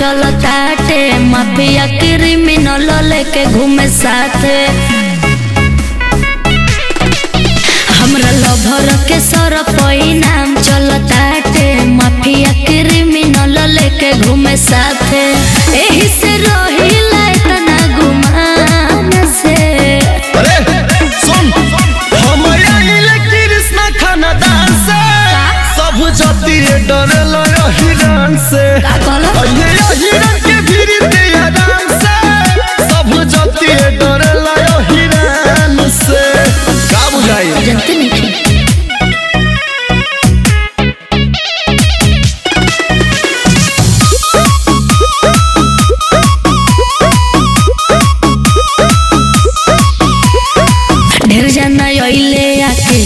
चलताटे mafia criminal लेके घूमे साथे। हमरा लभर के सर नाम चलताटे माफिया क्रिमिनल लेके घूमे साथे। एही से रहिला इतना गुमान से। अरे सुन हम आइले कृष्ण खानदान से। सब जाति डरल हिरण से। का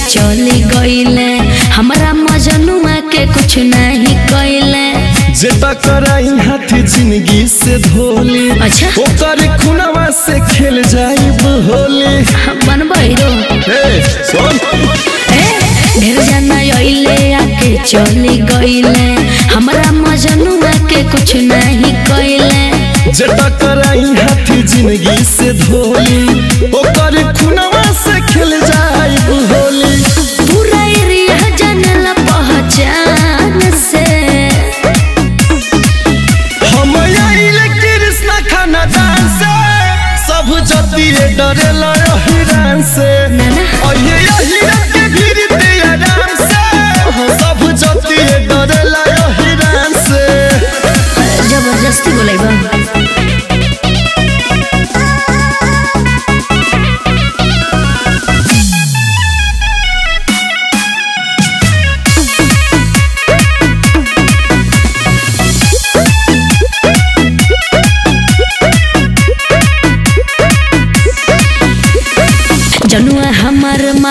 चली गइले। हमरा मजनुआ के कुछ नहीं कइले। जेता कराई हाथी ज़िंदगी से धोली। अच्छा। ओकर खेल जाई होली बनबैरो ए सुन। ए ढेर जाना आइले आके चली गइले। हमरा मजनुआ के कुछ नहीं कइले। जटा कराई हाथी ज़िंदगी से धोली ओकर खुनवा से खेल जाई होली सब जाति डरे हिरण से नाना। और ये हिरण के गिरी दिया आराम से सब जाति डरे हिरण से ज़बरदस्ती बोलेबा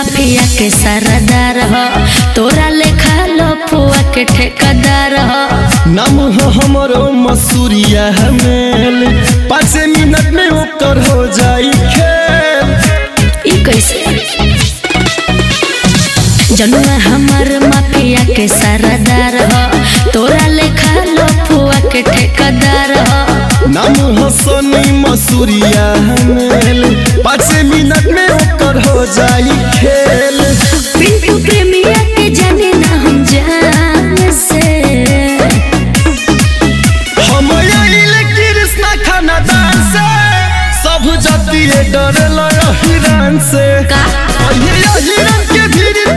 माफिया के सरदार हो तोरा लेखा लफुआ के ठेकेदार हो। नाम हो हमरो मसूरिया हमेल पाँच मिनट में ओकर हो जाई खेल। ई कैसे? जनुआ हमर माफिया के सरदार हो तोरा लेखा लफुआ के ठेकेदार हो। नाम हो सोनी मसूरिया हमेल पाँच मिनट में हो जाई खेल। पिंटू प्रेमिया के जाने ना हम जान से। हम आइल कृष्णा खाना दान से। सब जाती है डर डरल हिरान से। का? ये हिरान के भीड़